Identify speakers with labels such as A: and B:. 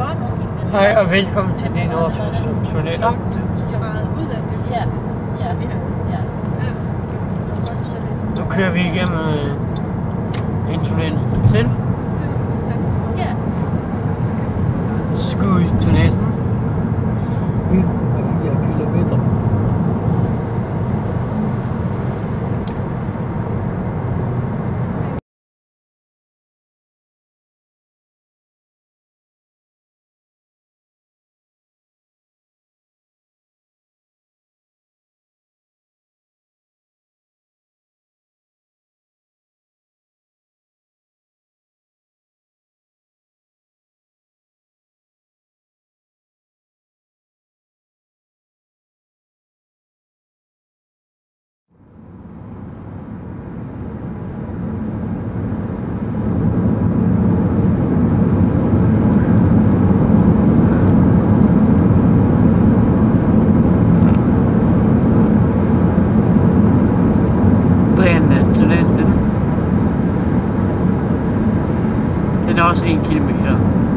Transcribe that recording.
A: Hej og velkommen til din års toiletter.
B: Og jeg var ud af det.
C: Ja, ja,
B: Så vi har
C: ja.
A: Nu kører vi igennem øh, en tunnel til. Skudtunnelen. 1001 kilometer.